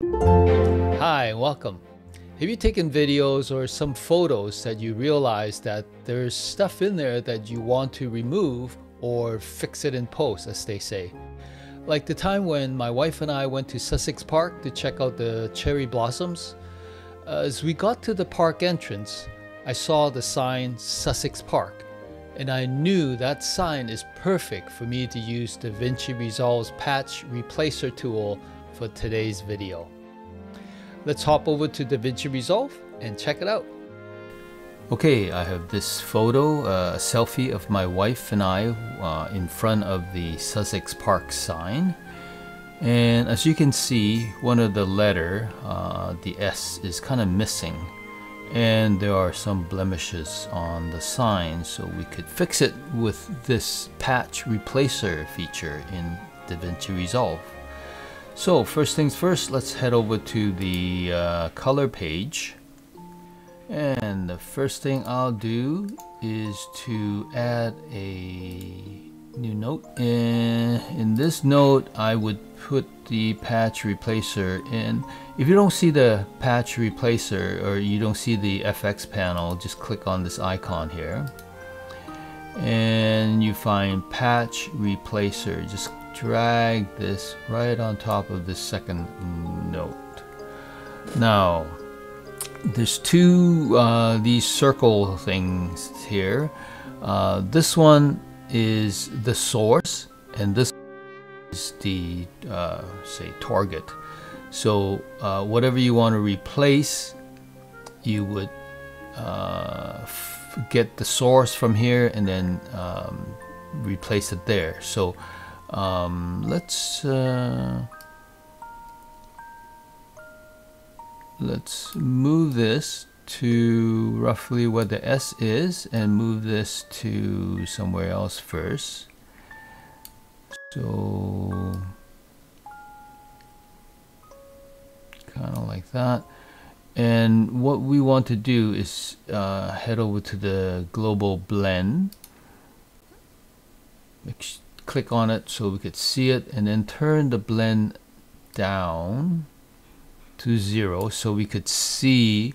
Hi, welcome. Have you taken videos or some photos that you realize that there's stuff in there that you want to remove or fix it in post, as they say? Like the time when my wife and I went to Sussex Park to check out the cherry blossoms. Uh, as we got to the park entrance, I saw the sign Sussex Park, and I knew that sign is perfect for me to use DaVinci Resolve's patch replacer tool for today's video. Let's hop over to DaVinci Resolve and check it out. Okay, I have this photo, uh, a selfie of my wife and I uh, in front of the Sussex Park sign. And as you can see, one of the letter, uh, the S, is kind of missing. And there are some blemishes on the sign, so we could fix it with this patch replacer feature in DaVinci Resolve. So first things first, let's head over to the uh, color page. And the first thing I'll do is to add a new node. And in this node, I would put the patch replacer in. If you don't see the patch replacer or you don't see the FX panel, just click on this icon here. And you find patch replacer. Just drag this right on top of the second node. Now, there's two uh, these circle things here. Uh, this one is the source, and this is the uh, say target. So uh, whatever you want to replace, you would uh, get the source from here and then um, replace it there. So um, let's uh, let's move this to roughly where the S is and move this to somewhere else first. So kind of like that. And what we want to do is uh, head over to the global blend click on it so we could see it and then turn the blend down to zero so we could see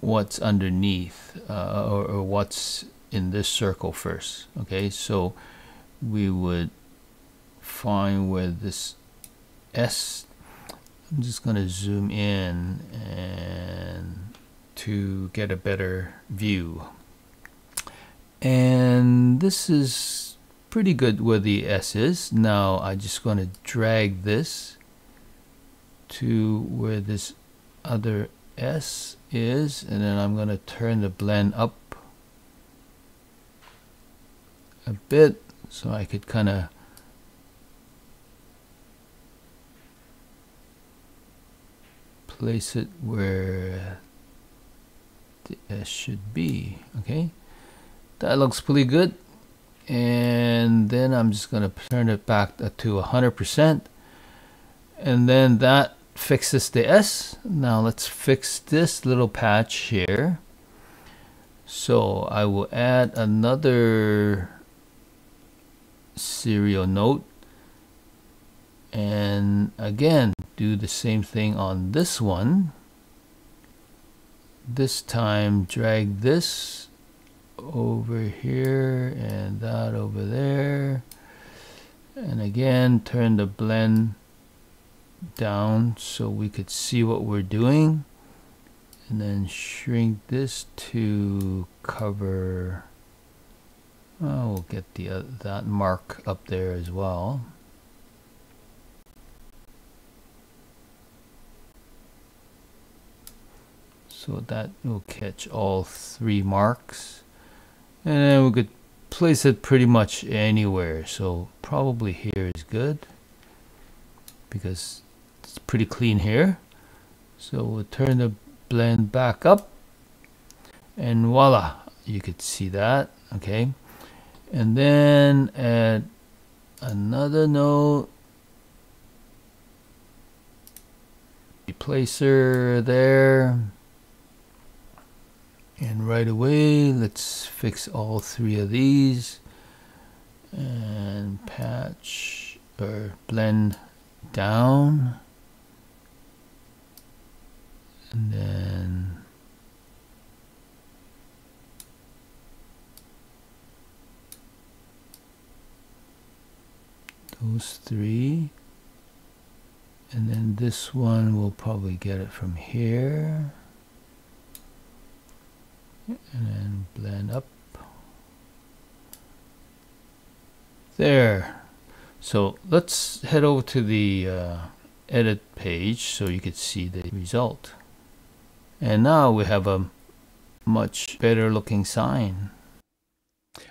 what's underneath uh, or, or, what's in this circle first okay? So we would find where this S I'm just gonna zoom in and to get a better view. And this is pretty good where the S is. Now I'm just going to drag this to where this other S is and then I'm going to turn the blend up a bit so I could kind of place it where the S should be okay that looks pretty good and then I'm just going to turn it back to 100% and then that fixes the S. Now let's fix this little patch here. So I will add another serial node. And again do the same thing on this one. This time drag this over here and that over there. And again turn the blend down so we could see what we're doing. And then shrink this to cover oh, we'll get the uh, that mark up there as well. So that will catch all three marks and then we could place it pretty much anywhere. So probably here is good because it's pretty clean here. So we'll turn the blend back up. And voila you could see that. Okay. And then add another node replacer there and right away let's fix all three of these and patch or blend down And then those three. And then this one will probably get it from here. And then blend up. There. So let's head over to the uh, edit page so you could see the result. And now we have a much better looking sign.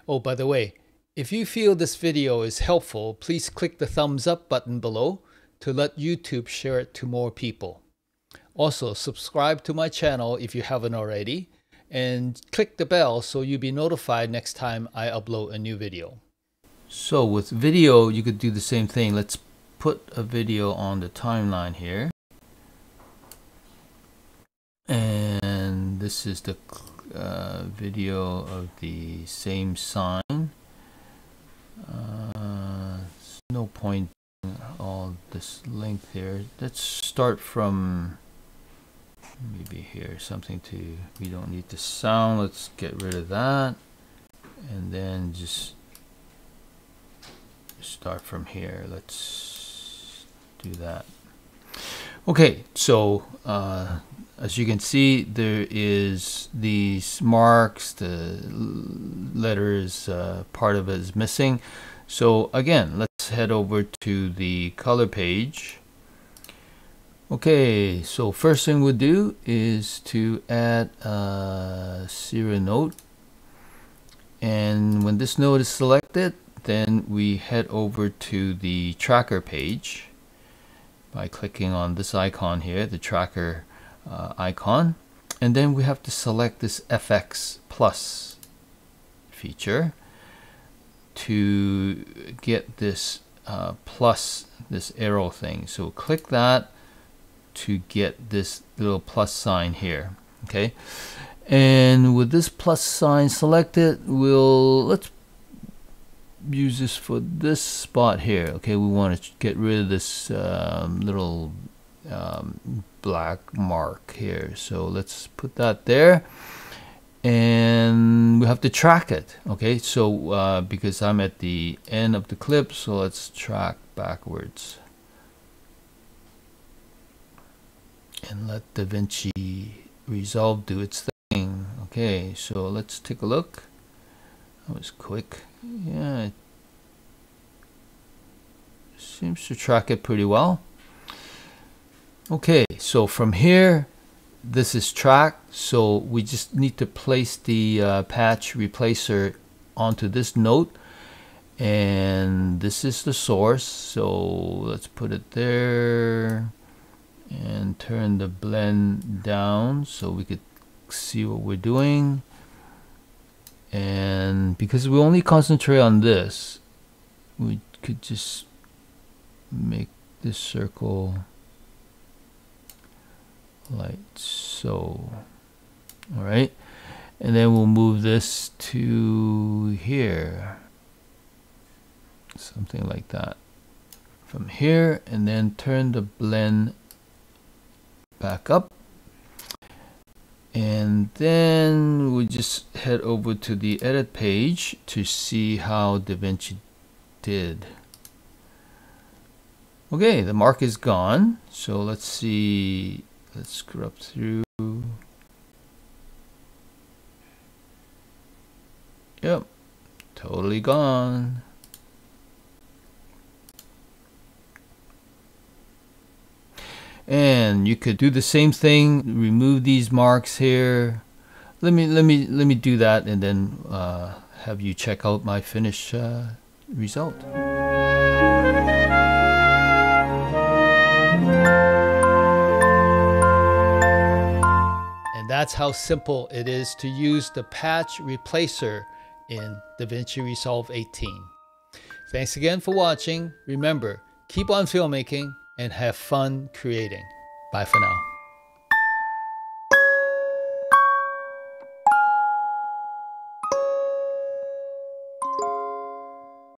Oh, by the way, if you feel this video is helpful, please click the thumbs up button below to let YouTube share it to more people. Also, subscribe to my channel if you haven't already, and click the bell so you'll be notified next time I upload a new video. So with video, you could do the same thing. Let's put a video on the timeline here. And this is the uh, video of the same sign. Uh, no point all this length here. Let's start from maybe here something to we don't need the sound let's get rid of that. And then just start from here let's do that. Okay so uh, as you can see there is these marks the letters uh, part of it is missing. So again let's head over to the color page Okay, so first thing we'll do is to add a serial node. And when this node is selected, then we head over to the tracker page by clicking on this icon here, the tracker uh, icon. And then we have to select this FX plus feature to get this uh, plus, this arrow thing. So click that to get this little plus sign here okay? And with this plus sign selected we'll let's use this for this spot here okay? We want to get rid of this um, little um, black mark here. So let's put that there. And we have to track it okay? So uh, because I'm at the end of the clip so let's track backwards and let DaVinci Resolve do its thing. Okay, so let's take a look. That was quick. Yeah, seems to track it pretty well. Okay, so from here, this is tracked. So we just need to place the uh, patch replacer onto this node. And this is the source. So let's put it there and turn the blend down so we could see what we're doing. And because we only concentrate on this we could just make this circle like so. All right and then we'll move this to here. Something like that. From here and then turn the blend back up. And then we just head over to the edit page to see how DaVinci did. Okay the mark is gone. So let's see. Let's scrub through. Yep totally gone and you could do the same thing remove these marks here. Let me let me let me do that and then uh, have you check out my finished uh, result. And that's how simple it is to use the patch replacer in DaVinci Resolve 18 thanks again for watching. Remember keep on filmmaking and have fun creating. Bye for now.